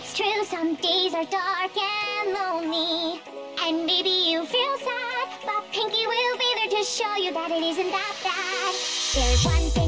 It's true, some days are dark and lonely. And maybe you feel sad, but Pinky will be there to show you that it isn't that bad. There's one thing.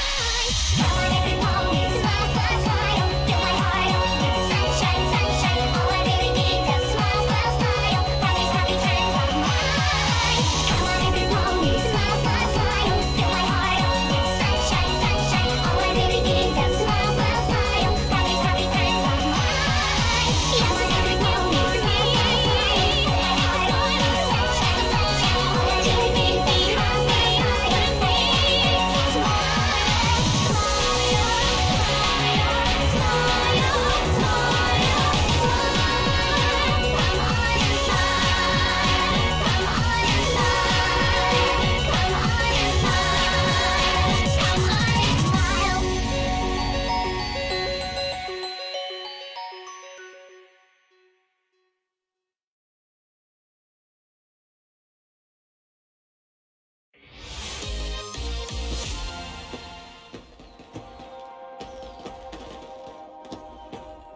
You're